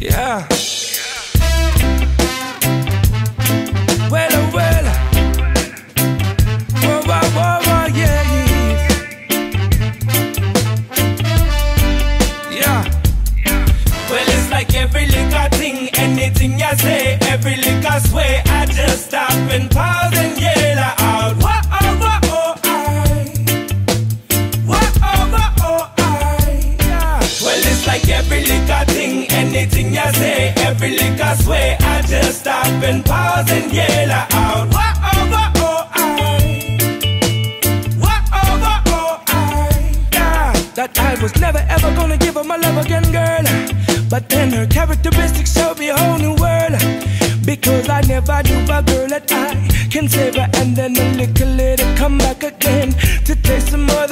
Yeah. Well, well. Yeah, yeah. Well, it's like every thing, anything you say, every I just stop and pause and yell out. Oh, oh, I. Oh, oh, I. Well, it's like every little thing, anything you say, every little sway, I just stop and pause and yell out. Oh, oh, I. Oh, I. Oh, that I was never ever gonna give her my love again, girl. But then her characteristics showed me a whole new world. Because I never knew a girl that I can save her and then a little later come back again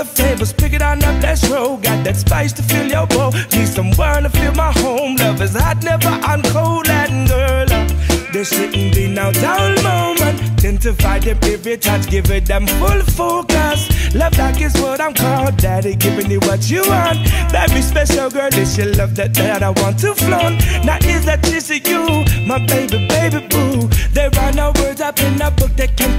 some flavors. Pick it on up, let's roll. Got that spice to fill your bowl. Need someone to fill my home. Love is hot, never on cold, and girl. uh, There shouldn't be no dull moment. Identify the every touch, give it them full focus. Love like is what I'm called, daddy, giving you what you want. Baby, special girl, it's your love that, that I want to flaunt. Now is that just you, my baby, baby boo? There are no words up in a book that can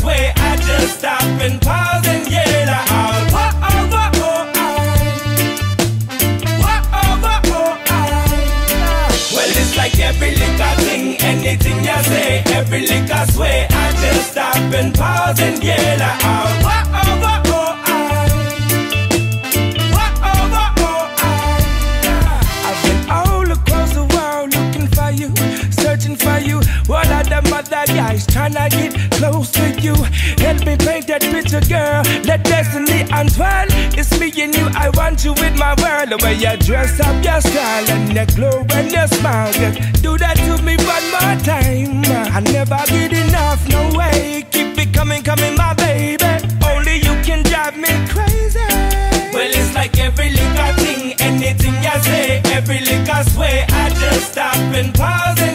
I just stop and pause and yell out. Oh, oh, oh, oh. Well, it's like every little thing, anything you say, every little sway, I just stop and pause and yell out. Oh, oh, I. Whoa, oh, whoa, oh. I've been all across the world looking for you, searching for you. Other guys trying to get me paint that picture, girl. Let destiny unfurl. It's me and you. I want you in my world. The way you dress up your style and your glow and your smile. Just do that to me one more time. I never get enough, no way. Keep it coming, coming, my baby. Only you can drive me crazy. Well, it's like every little thing, anything you say, every little sway, I just stop and pause and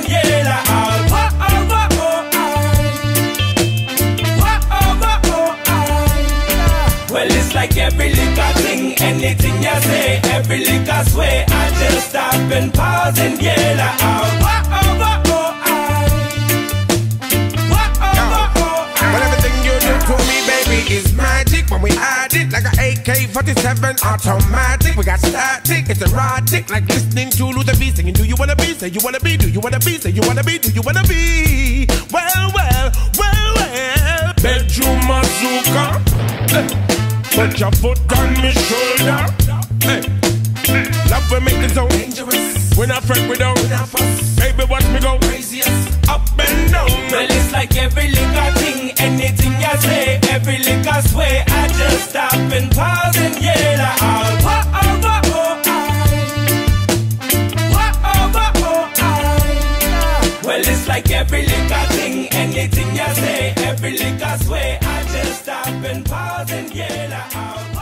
it's like every little thing, anything you say, every little sway, I just stop and pause and yell out. Whoa, oh, whoa, oh, I. Whoa, oh, whoa, oh, I. Well, everything you do to me, baby, is magic. When we add it, like an AK-47 automatic. We got static, it's erotic, like listening to Luther B singing. Do you wanna be? Say you wanna be. Do you wanna be? Say you wanna be. Do you wanna be? Well, well, well, well. Bedroom bazooka. Put your foot on my shoulder. Hey. Love will make it so dangerous. We're not fret, we don't. Baby, watch me go craziest. Up and down. Well, it's like every little thing, anything you say, every little sway, I just stop and pause and yell out. Whoa, oh, whoa, oh, I. Oh, oh, I. Well, it's like every little thing, anything you say, every little sway, Pause and yell out.